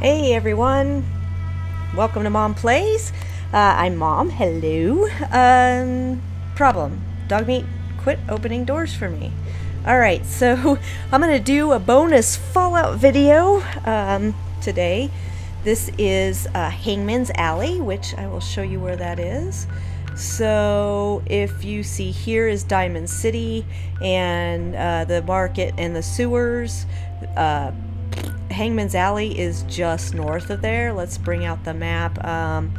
Hey everyone, welcome to Mom Plays. Uh, I'm Mom. Hello. Um, problem: Dogmeat quit opening doors for me. All right, so I'm gonna do a bonus Fallout video um, today. This is uh, Hangman's Alley, which I will show you where that is. So if you see here is Diamond City and uh, the market and the sewers. Uh, Hangman's Alley is just north of there. Let's bring out the map. Um,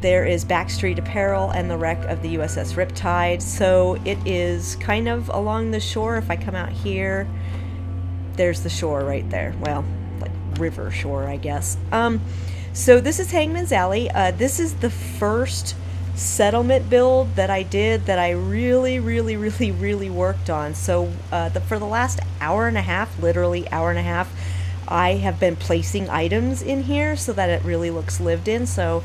there is Backstreet Apparel and the wreck of the USS Riptide. So it is kind of along the shore. If I come out here, there's the shore right there. Well, like river shore, I guess. Um, so this is Hangman's Alley. Uh, this is the first settlement build that I did that I really, really, really, really worked on. So uh, the, for the last hour and a half, literally hour and a half, I have been placing items in here so that it really looks lived in. So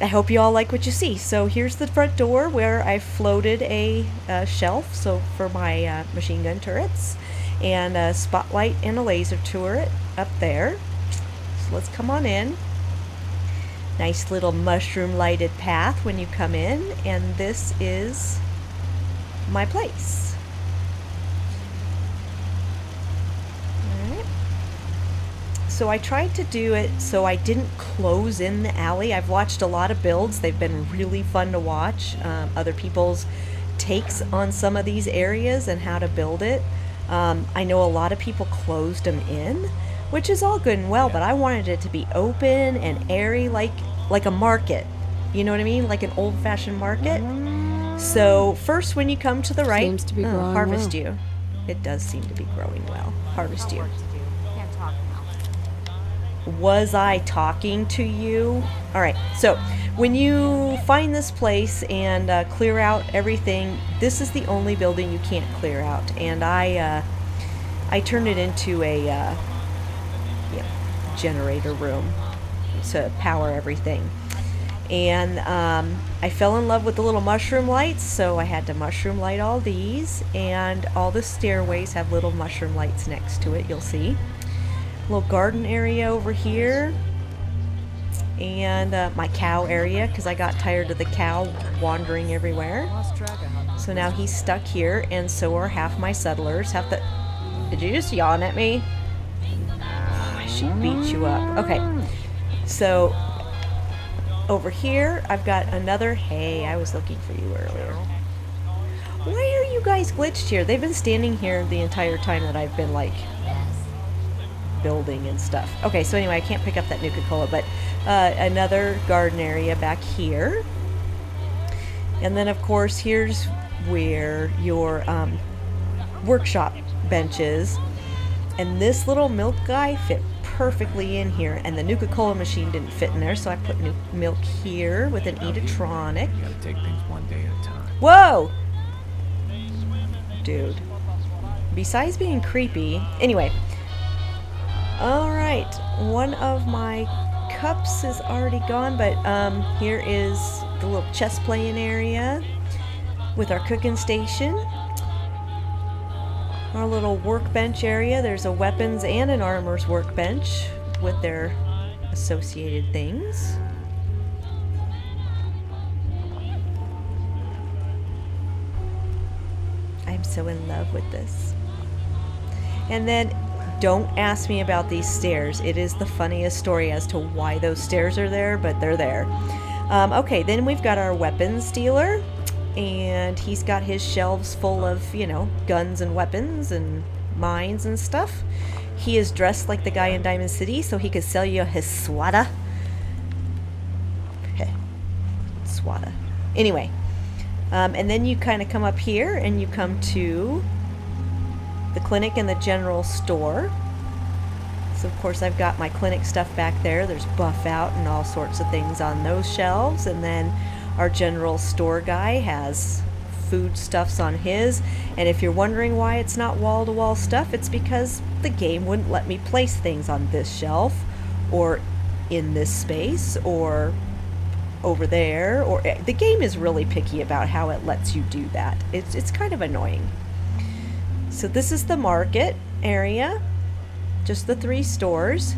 I hope you all like what you see. So here's the front door where I floated a uh, shelf so for my uh, machine gun turrets and a spotlight and a laser turret up there. So let's come on in. Nice little mushroom lighted path when you come in and this is my place. So I tried to do it so I didn't close in the alley. I've watched a lot of builds. They've been really fun to watch. Um, other people's takes on some of these areas and how to build it. Um, I know a lot of people closed them in, which is all good and well, but I wanted it to be open and airy like like a market. You know what I mean? Like an old-fashioned market. So first when you come to the right, Seems to be uh, harvest well. you. It does seem to be growing well. Harvest you. Was I talking to you? All right, so when you find this place and uh, clear out everything, this is the only building you can't clear out. And I, uh, I turned it into a uh, yeah, generator room to power everything. And um, I fell in love with the little mushroom lights, so I had to mushroom light all these. And all the stairways have little mushroom lights next to it, you'll see little garden area over here and uh, my cow area because I got tired of the cow wandering everywhere. So now he's stuck here and so are half my settlers. Half the did you just yawn at me? I should beat you up. Okay. So over here I've got another hey I was looking for you earlier. Why are you guys glitched here? They've been standing here the entire time that I've been like building and stuff. Okay, so anyway, I can't pick up that Nuka-Cola, but uh, another garden area back here. And then, of course, here's where your um, workshop bench is. And this little milk guy fit perfectly in here. And the Nuka-Cola machine didn't fit in there, so I put milk here with an Edatronic. You gotta take things one day at a time. Whoa! Dude. Besides being creepy, anyway, Alright, one of my cups is already gone, but um, here is the little chess playing area with our cooking station. Our little workbench area, there's a weapons and an armor's workbench with their associated things. I'm so in love with this. And then don't ask me about these stairs. It is the funniest story as to why those stairs are there, but they're there. Um, okay, then we've got our weapons dealer, and he's got his shelves full of, you know, guns and weapons and mines and stuff. He is dressed like the guy in Diamond City, so he could sell you his swada. Heh. swada. Anyway, um, and then you kind of come up here and you come to the clinic and the general store. So of course I've got my clinic stuff back there. There's Buffout and all sorts of things on those shelves. And then our general store guy has food stuffs on his. And if you're wondering why it's not wall-to-wall stuff, it's because the game wouldn't let me place things on this shelf or in this space or over there or eh, the game is really picky about how it lets you do that. It's it's kind of annoying. So this is the market area, just the three stores.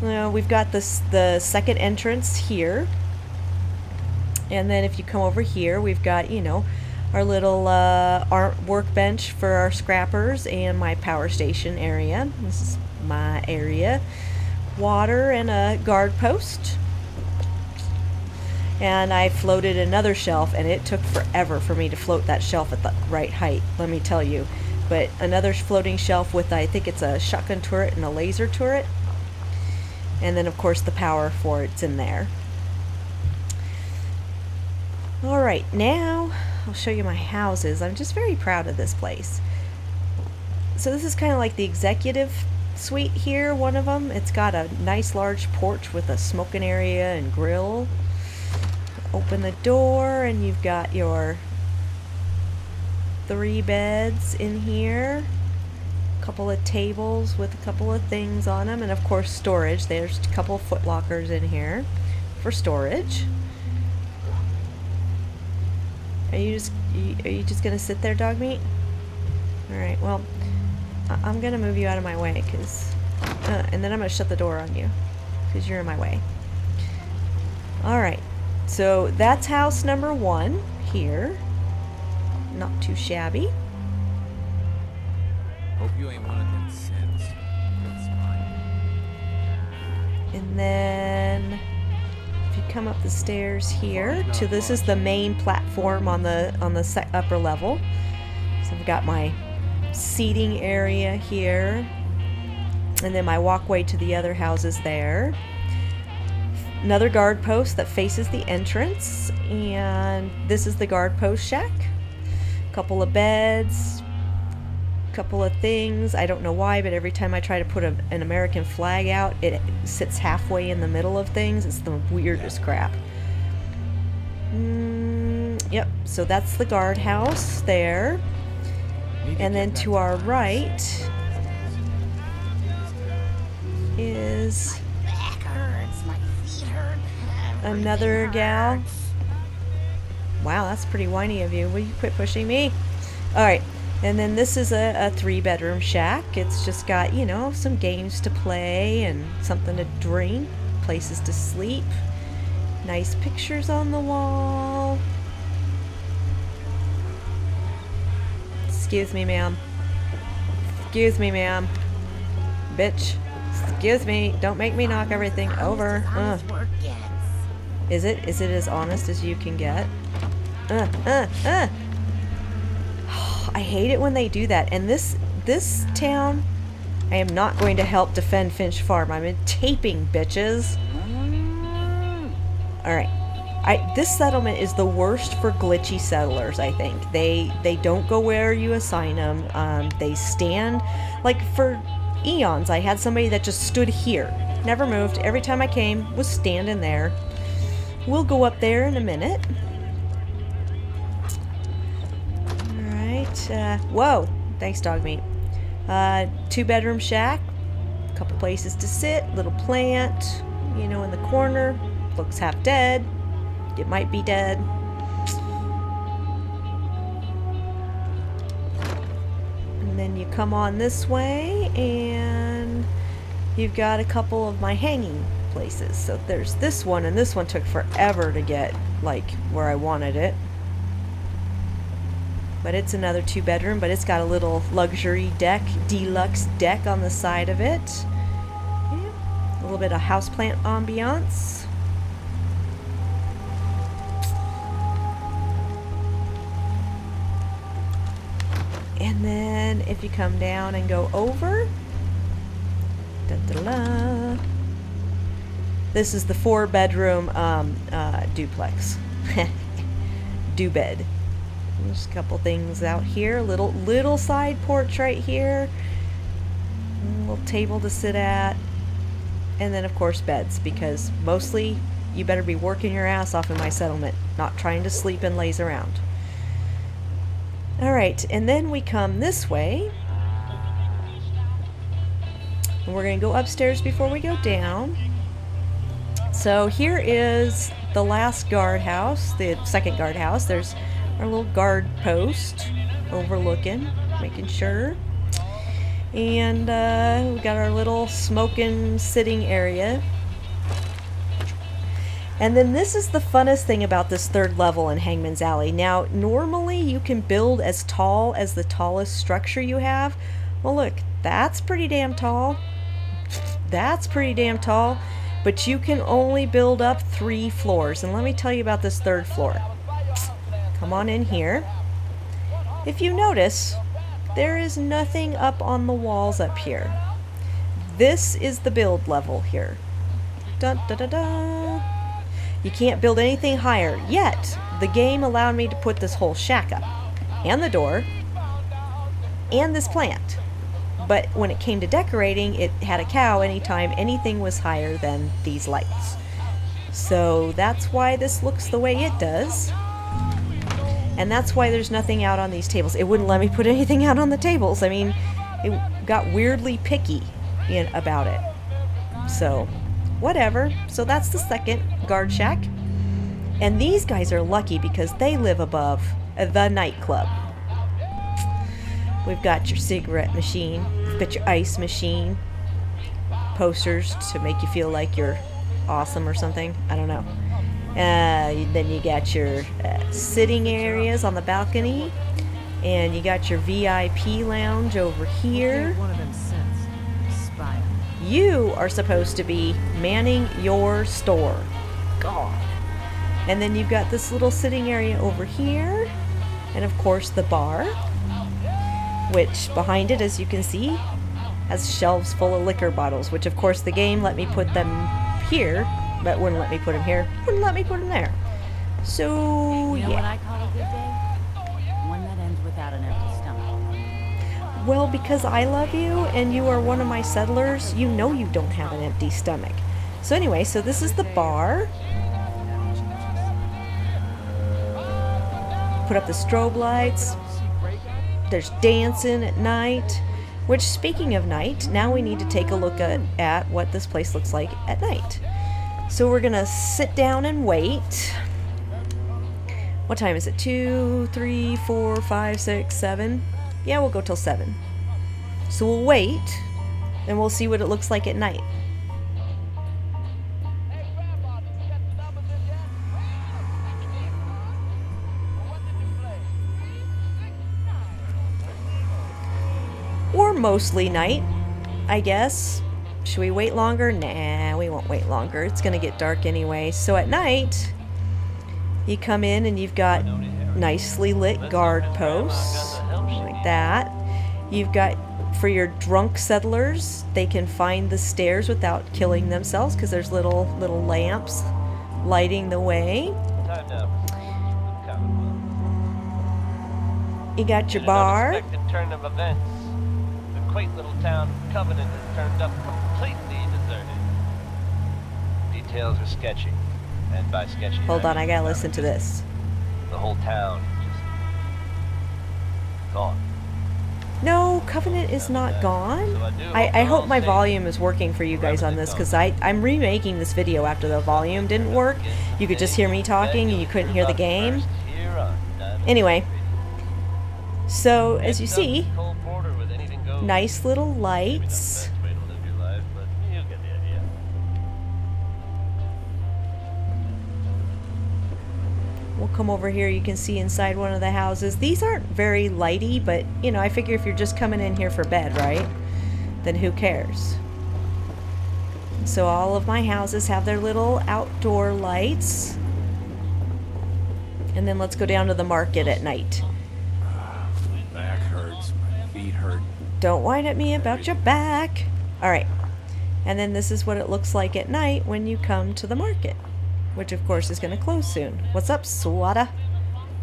we've got this the second entrance here. And then if you come over here, we've got, you know, our little uh, art workbench for our scrappers and my power station area. This is my area. Water and a guard post. And I floated another shelf, and it took forever for me to float that shelf at the right height, let me tell you. But another floating shelf with, I think it's a shotgun turret and a laser turret. And then, of course, the power for it's in there. Alright, now I'll show you my houses. I'm just very proud of this place. So this is kind of like the executive suite here, one of them. It's got a nice large porch with a smoking area and grill. Open the door and you've got your three beds in here. A couple of tables with a couple of things on them and of course storage. There's a couple of foot lockers in here for storage. Are you just are you just gonna sit there, Dogmeat? All right. Well, I am gonna move you out of my way, cause, uh, and then I'm gonna shut the door on you, cause you're in my way. All right. So that's house number one here. Not too shabby. Hope you ain't one of them synths. That's fine. And then if you come up the stairs here to this is the main platform on the on the upper level. So I've got my seating area here and then my walkway to the other houses there. Another guard post that faces the entrance and this is the guard post shack. Couple of beds, couple of things. I don't know why, but every time I try to put a, an American flag out, it sits halfway in the middle of things. It's the weirdest crap. Mm, yep, so that's the guardhouse there. And then to our right is another gal. Wow, that's pretty whiny of you. Will you quit pushing me? Alright, and then this is a, a three bedroom shack. It's just got, you know, some games to play and something to drink, places to sleep, nice pictures on the wall. Excuse me, ma'am. Excuse me, ma'am. Bitch. Excuse me. Don't make me knock everything over. Uh. Is it? Is it as honest as you can get? Uh, uh, uh. I hate it when they do that. And this this town, I am not going to help defend Finch Farm. I'm in taping, bitches. Alright. I, this settlement is the worst for glitchy settlers, I think. They they don't go where you assign them. Um, they stand, like for eons, I had somebody that just stood here, never moved. Every time I came, was standing there. We'll go up there in a minute. Uh, whoa, thanks Dogmeat. Uh, two bedroom shack, a couple places to sit, little plant, you know, in the corner, looks half dead. It might be dead. And then you come on this way and you've got a couple of my hanging places. So there's this one and this one took forever to get like where I wanted it. But it's another two bedroom, but it's got a little luxury deck, deluxe deck on the side of it. Yeah. A little bit of houseplant ambiance. And then if you come down and go over, da -da -da, this is the four bedroom um, uh, duplex. Do bed. There's a couple things out here. Little little side porch right here. A little table to sit at. And then of course beds because mostly you better be working your ass off in my settlement, not trying to sleep and laze around. Alright, and then we come this way. And we're going to go upstairs before we go down. So here is the last guardhouse, the second guardhouse. There's our little guard post overlooking, making sure. And uh, we got our little smoking sitting area. And then this is the funnest thing about this third level in Hangman's Alley. Now, normally you can build as tall as the tallest structure you have. Well, look, that's pretty damn tall. That's pretty damn tall. But you can only build up three floors. And let me tell you about this third floor. Come on in here. If you notice, there is nothing up on the walls up here. This is the build level here. Dun. You can't build anything higher. Yet, the game allowed me to put this whole shack up. And the door. And this plant. But when it came to decorating, it had a cow anytime anything was higher than these lights. So that's why this looks the way it does. And that's why there's nothing out on these tables. It wouldn't let me put anything out on the tables. I mean, it got weirdly picky in, about it. So, whatever. So that's the second guard shack. And these guys are lucky because they live above the nightclub. We've got your cigarette machine, we've got your ice machine, posters to make you feel like you're awesome or something. I don't know. Uh, then you got your uh, sitting areas on the balcony, and you got your VIP lounge over here. One of them sense. Spy. You are supposed to be manning your store. God. And then you've got this little sitting area over here, and of course the bar, which behind it, as you can see, has shelves full of liquor bottles, which of course the game let me put them here, but wouldn't let me put him here, wouldn't let me put him there. So, You know what yeah. I call a good day? One that ends without an empty stomach. Well, because I love you and you are one of my settlers, you know you don't have an empty stomach. So anyway, so this is the bar. Put up the strobe lights. There's dancing at night. Which, speaking of night, now we need to take a look at, at what this place looks like at night. So we're gonna sit down and wait. What time is it? Two, three, four, five, six, seven? Yeah, we'll go till seven. So we'll wait, and we'll see what it looks like at night. Or mostly night, I guess. Should we wait longer? Nah, we won't wait longer. It's gonna get dark anyway. So at night, you come in and you've got nicely lit guard posts, like that. You've got, for your drunk settlers, they can find the stairs without killing themselves because there's little little lamps lighting the way. Time now. Come. You got your bar. turn of events, the quaint little town Covenant has turned up. Details are sketchy, and by sketchy, Hold on, I gotta listen to this. The whole town just gone. No, Covenant is not gone. I, I hope my volume is working for you guys on this because I'm remaking this video after the volume didn't work. You could just hear me talking and you couldn't hear the game. Anyway, so as you see, nice little lights. Come over here. You can see inside one of the houses. These aren't very lighty, but you know, I figure if you're just coming in here for bed, right? Then who cares? So all of my houses have their little outdoor lights. And then let's go down to the market at night. My back hurts. My feet hurt. Don't whine at me about your back. All right. And then this is what it looks like at night when you come to the market, which of course is going to close soon. What's up, Swada?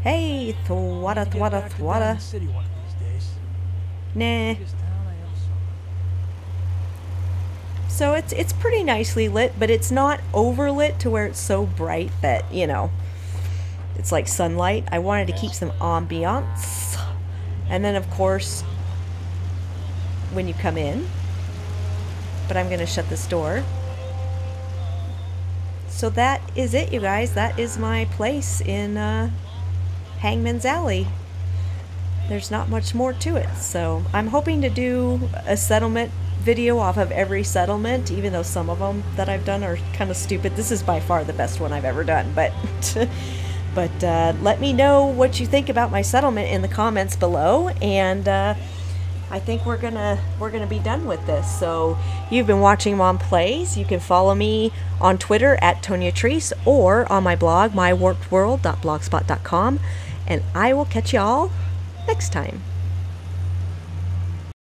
Hey, Thwada, Thwada, Thwada. City one of these days. Nah. Biggest town I ever saw. So it's it's pretty nicely lit, but it's not overlit to where it's so bright that, you know, it's like sunlight. I wanted to keep some ambiance. And then of course when you come in, but I'm going to shut this door. So that is it, you guys. That is my place in uh, Hangman's Alley. there's not much more to it. So I'm hoping to do a settlement video off of every settlement, even though some of them that I've done are kind of stupid. This is by far the best one I've ever done, but. but uh, let me know what you think about my settlement in the comments below, and uh, I think we're gonna we're gonna be done with this. So you've been watching Mom Plays. You can follow me on Twitter at Tonja Treece or on my blog mywarpedworld.blogspot.com, and I will catch y'all next time.